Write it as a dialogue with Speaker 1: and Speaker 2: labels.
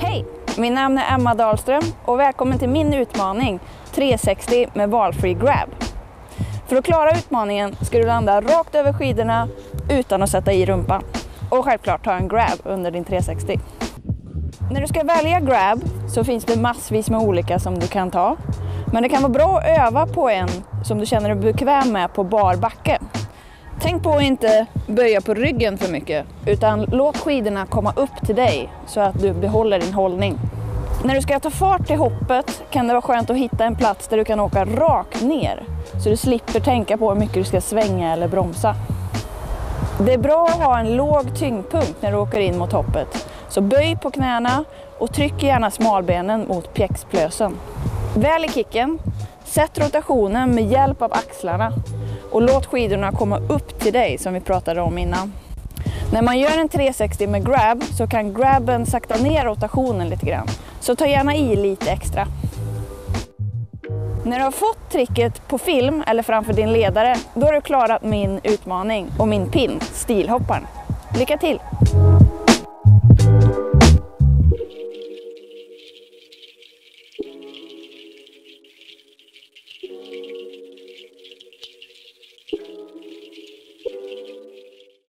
Speaker 1: Hej! Mitt namn är Emma Dahlström och välkommen till min utmaning 360 med valfri grab. För att klara utmaningen ska du landa rakt över skidorna utan att sätta i rumpan. Och självklart ta en grab under din 360. När du ska välja grab så finns det massvis med olika som du kan ta. Men det kan vara bra att öva på en som du känner dig bekväm med på bar backe. Tänk på att inte böja på ryggen för mycket utan låt skidorna komma upp till dig så att du behåller din hållning. När du ska ta fart till hoppet kan det vara skönt att hitta en plats där du kan åka rakt ner så du slipper tänka på hur mycket du ska svänga eller bromsa. Det är bra att ha en låg tyngdpunkt när du åker in mot hoppet. Så böj på knäna och tryck gärna smalbenen mot pjäxplösen. Väl i kicken, sätt rotationen med hjälp av axlarna och låt skidorna komma upp till dig som vi pratade om innan. När man gör en 360 med grab så kan grabben sakta ner rotationen lite grann. Så ta gärna i lite extra. När du har fått tricket på film eller framför din ledare, då har du klarat min utmaning och min pin, stilhopparen. Lycka till!
Speaker 2: Thank you.